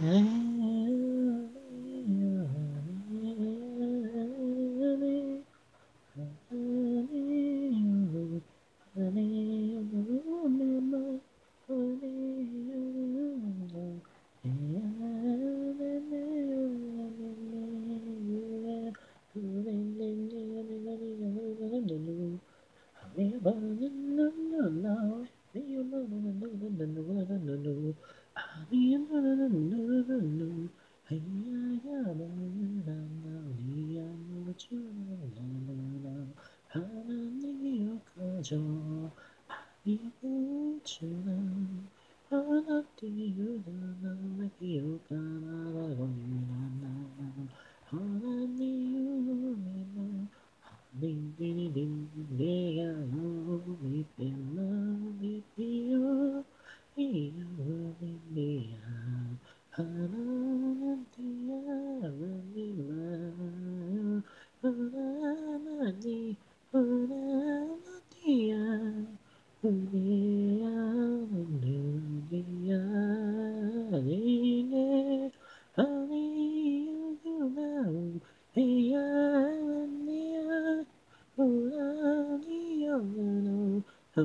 hum 就爱不成。Hallelujah. Oh,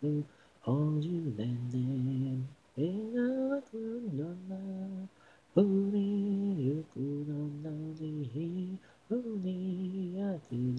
Who holds you and then in a corner. Only you could not know the only I could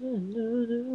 no, no, no.